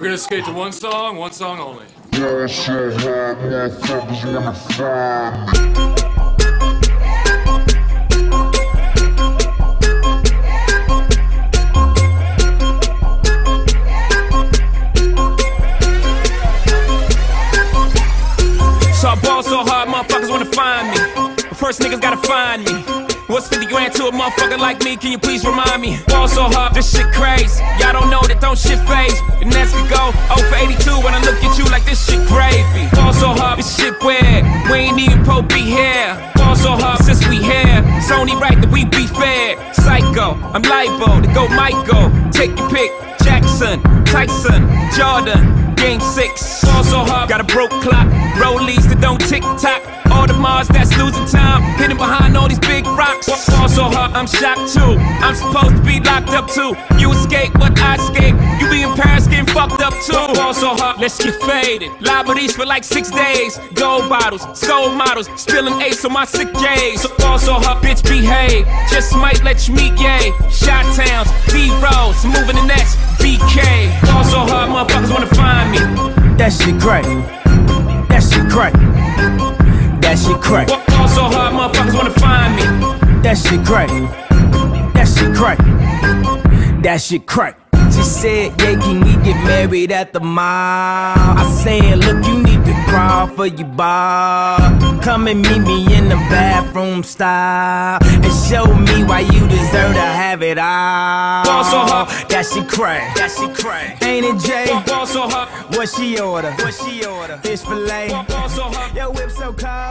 We're gonna skate to one song, one song only. Yeah, so motherfuckers wanna find me. So I ball so hard, motherfuckers wanna find me. But first niggas gotta find me. What's 50 grand to a motherfucker like me? Can you please remind me? Ball so hard, this shit crazy. Y'all don't know that don't shit phase. Go, 0 for 82 when I look at you like this shit gravy. Ball so hard, this shit weird. We ain't even po be here. Ball so hard since we here. It's only right that we be fair. Psycho, I'm libo to go Michael. Take your pick. Jackson, Tyson, Jordan, Game 6. Ball so hard, got a broke clock. Rollies that don't tick tock. All the Mars that's losing time. Hidden behind all these big rocks. Ball so hard, I'm shocked too. I'm supposed to be locked up too. You escape, but I escape. Fucked up too. Ball so hard, let's get faded. Liberties for like six days. Gold bottles, soul models. Spilling ace on my sick days. So ball so hard, bitch, behave. Just might let you meet gay. Shot towns, B rolls, moving the next. BK. Ball so hard, motherfuckers wanna find me. That shit crack. That shit crack. That shit crack. Ball so hard, motherfuckers wanna find me. That shit crack. That shit crack. That shit crack. She said, yeah, can we get married at the mall? I said, look, you need to crawl for your bar. Come and meet me in the bathroom style. And show me why you deserve to have it all. Ball so hard. That shit crack. That shit crack. Ain't it, Jay? Ball so hard, What she order? What she order? Fish fillet. ball so hard. Your whip so cold.